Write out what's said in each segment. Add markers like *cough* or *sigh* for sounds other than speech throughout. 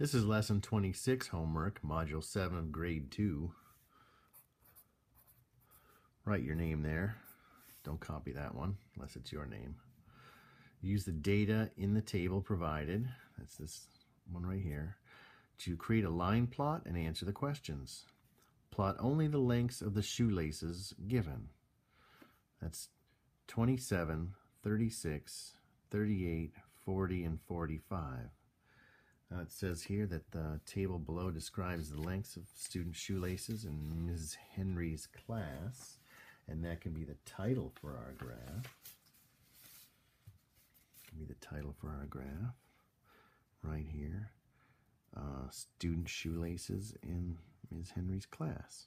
This is lesson 26 homework, module 7 grade 2. Write your name there. Don't copy that one unless it's your name. Use the data in the table provided, that's this one right here, to create a line plot and answer the questions. Plot only the lengths of the shoelaces given. That's 27, 36, 38, 40, and 45. Uh, it says here that the table below describes the lengths of student shoelaces in Ms. Henry's class, and that can be the title for our graph. Can be the title for our graph right here. Uh, student shoelaces in Ms. Henry's class.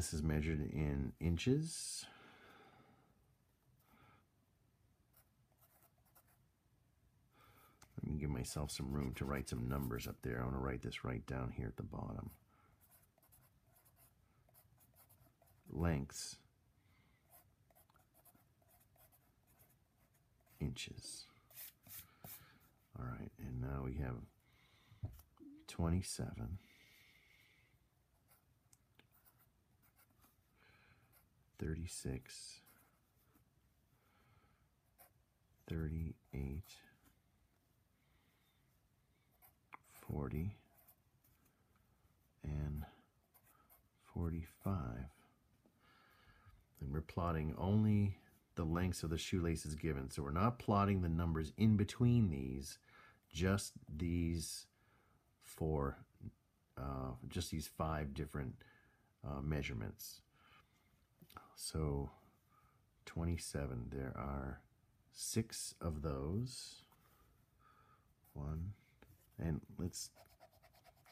This is measured in inches. Let me give myself some room to write some numbers up there. I want to write this right down here at the bottom. Lengths. Inches. All right, and now we have 27. 36, 38, 40, and 45. And we're plotting only the lengths of the shoelaces given. So we're not plotting the numbers in between these, just these four, uh, just these five different uh, measurements. So 27, there are six of those. One, and let's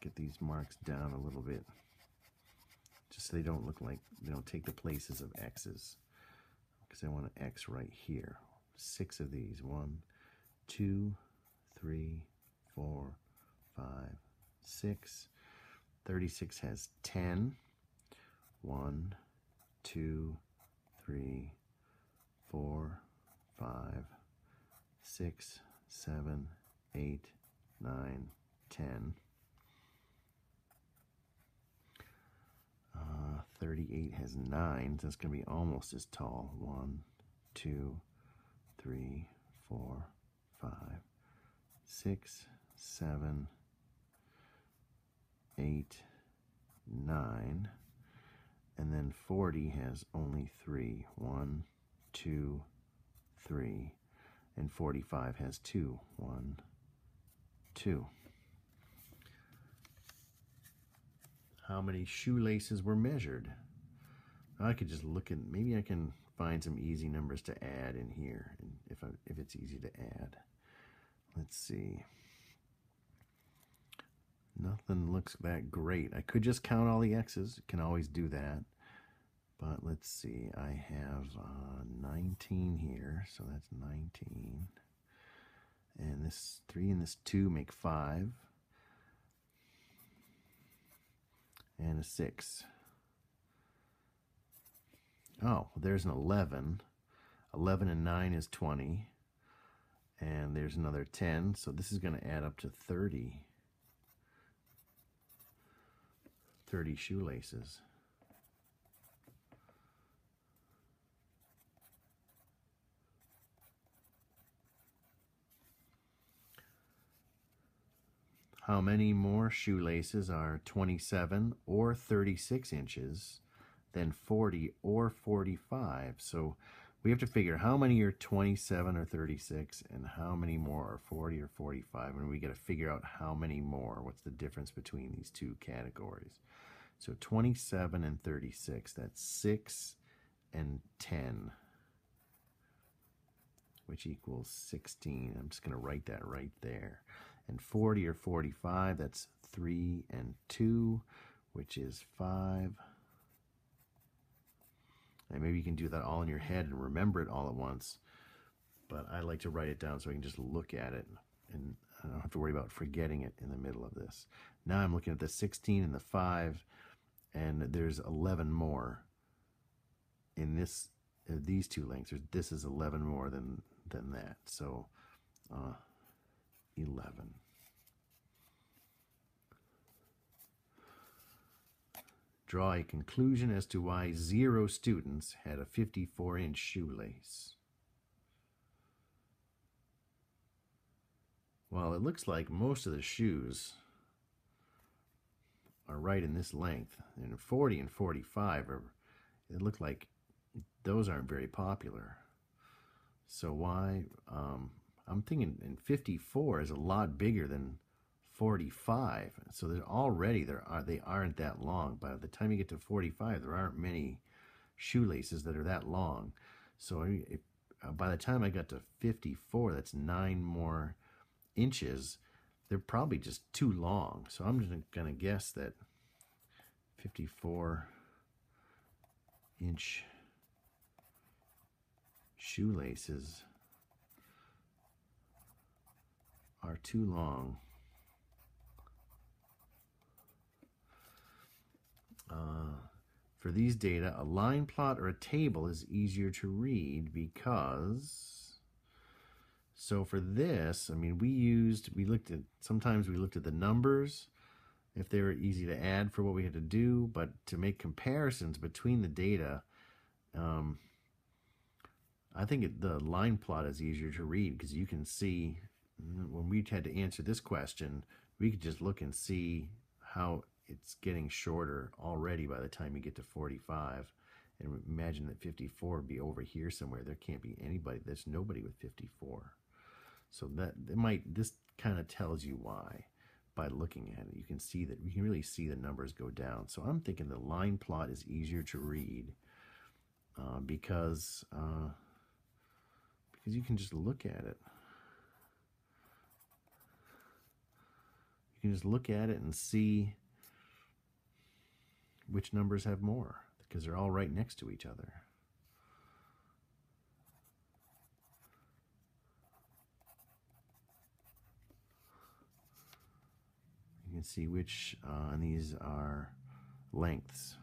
get these marks down a little bit just so they don't look like they don't take the places of X's because I want an X right here. Six of these. One, two, three, four, five, six. 36 has 10. One, two, three, four, five, six, seven, eight, nine, ten. Uh, 38 has nine, so it's going to be almost as tall. One, two, three, four, five, six, seven, eight, nine. And then 40 has only three. One, two, three. And 45 has two. One, two. How many shoelaces were measured? I could just look at, maybe I can find some easy numbers to add in here, if, I, if it's easy to add. Let's see. Nothing looks that great. I could just count all the X's. Can always do that. But let's see. I have uh, 19 here. So that's 19. And this 3 and this 2 make 5. And a 6. Oh, there's an 11. 11 and 9 is 20. And there's another 10. So this is going to add up to 30. 30 shoelaces. How many more shoelaces are 27 or 36 inches than 40 or 45? So we have to figure how many are 27 or 36 and how many more are 40 or 45. And we got to figure out how many more. What's the difference between these two categories? So 27 and 36, that's 6 and 10, which equals 16. I'm just going to write that right there. And 40 or 45, that's 3 and 2, which is 5. And maybe you can do that all in your head and remember it all at once. But I like to write it down so I can just look at it and I don't have to worry about forgetting it in the middle of this. Now I'm looking at the 16 and the 5, and there's 11 more in this uh, these two lengths. This is 11 more than, than that. So uh, 11. Draw a conclusion as to why zero students had a 54 inch shoelace. Well, it looks like most of the shoes are right in this length. And 40 and 45 are, it looked like those aren't very popular. So why, um, I'm thinking in 54 is a lot bigger than 45. So they're already there are they aren't that long. By the time you get to 45, there aren't many shoelaces that are that long. So if, uh, by the time I got to 54, that's nine more inches. They're probably just too long. So I'm just going to guess that 54 inch shoelaces are too long. Uh, for these data, a line plot or a table is easier to read because, so for this, I mean, we used, we looked at, sometimes we looked at the numbers, if they were easy to add for what we had to do, but to make comparisons between the data, um, I think it, the line plot is easier to read because you can see when we had to answer this question, we could just look and see how it's getting shorter already by the time you get to 45. And imagine that 54 would be over here somewhere. There can't be anybody. There's nobody with 54. So that it might this kind of tells you why by looking at it. You can see that you can really see the numbers go down. So I'm thinking the line plot is easier to read uh, because uh, because you can just look at it. You can just look at it and see which numbers have more because they're all right next to each other. You can see which, uh, and these are lengths.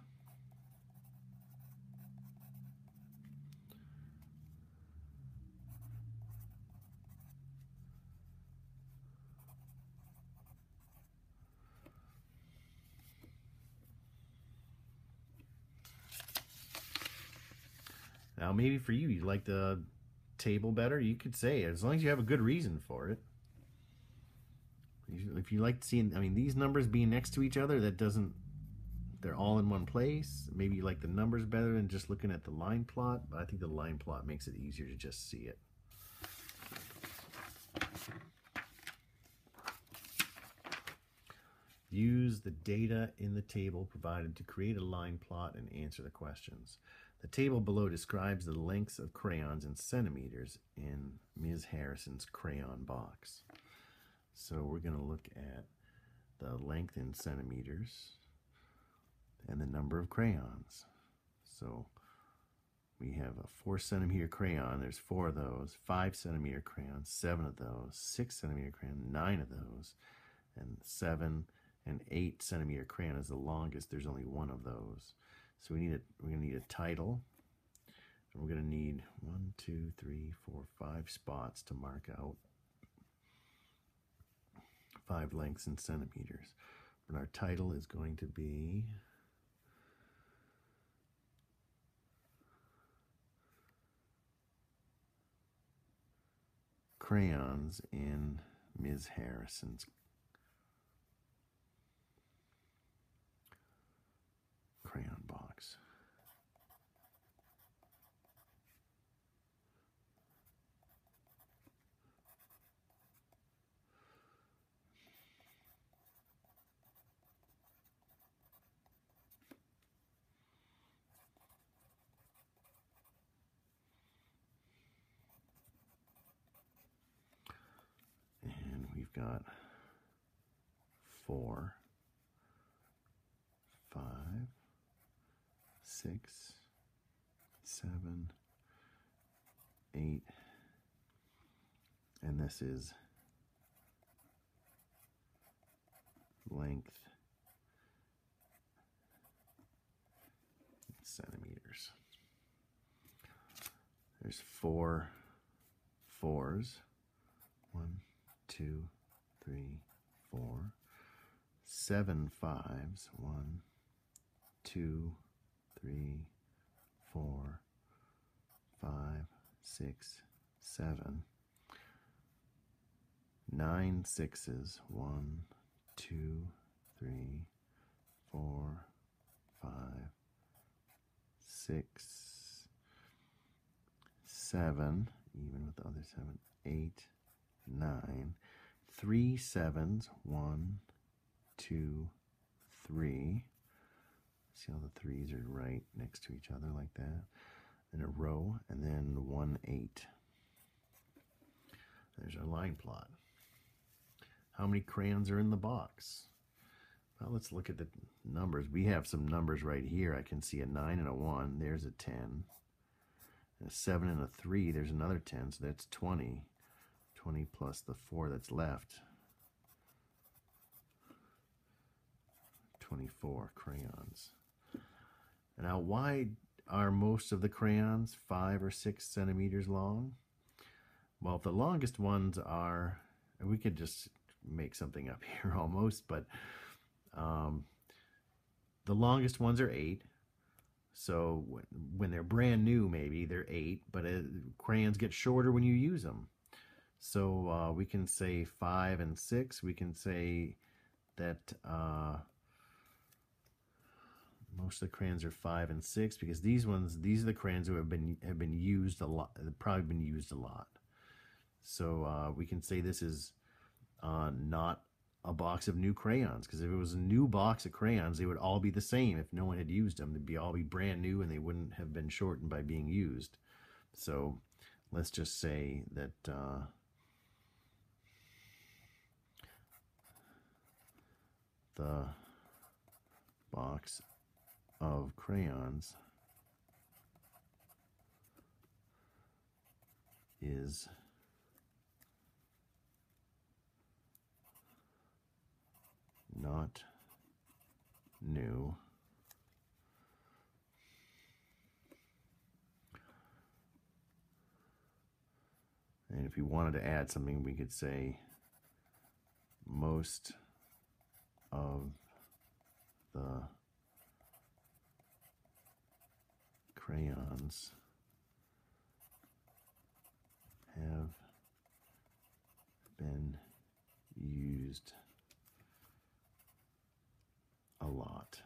Maybe for you, you like the table better. You could say as long as you have a good reason for it. If you like seeing, I mean, these numbers being next to each other, that doesn't, they're all in one place. Maybe you like the numbers better than just looking at the line plot, but I think the line plot makes it easier to just see it. Use the data in the table provided to create a line plot and answer the questions. The table below describes the lengths of crayons in centimeters in Ms. Harrison's crayon box. So we're going to look at the length in centimeters and the number of crayons. So we have a four centimeter crayon. There's four of those. Five centimeter crayons, seven of those. Six centimeter crayon, nine of those. And seven and eight centimeter crayon is the longest. There's only one of those. So we need a, we're going to need a title. And we're going to need one, two, three, four, five spots to mark out five lengths in centimeters. But our title is going to be crayons in Ms. Harrison's crayon box. And we've got four, five, six, seven, eight, and this is length centimeters. There's four fours. One, two, three, four. Seven fives. One, two, three, four, five, six, seven. Nine sixes. One, two, three, four, five, six, seven, even with the other seven, eight, nine, three sevens, one, two, three. See how the threes are right next to each other like that? In a row, and then one, eight. There's our line plot. How many crayons are in the box? Well, let's look at the numbers. We have some numbers right here. I can see a 9 and a 1. There's a 10. And a 7 and a 3. There's another 10. So that's 20. 20 plus the 4 that's left. 24 crayons. Now, why are most of the crayons? 5 or 6 centimeters long? Well, the longest ones are, we could just make something up *laughs* here almost, but um, the longest ones are eight. So when they're brand new, maybe they're eight, but it, crayons get shorter when you use them. So uh, we can say five and six. We can say that uh, most of the crayons are five and six because these ones, these are the crayons that have been have been used a lot. Probably been used a lot. So uh, we can say this is uh, not a box of new crayons because if it was a new box of crayons they would all be the same if no one had used them they'd be all be brand new and they wouldn't have been shortened by being used so let's just say that uh, the box of crayons is not new. And if we wanted to add something, we could say most of the crayons have been used a lot.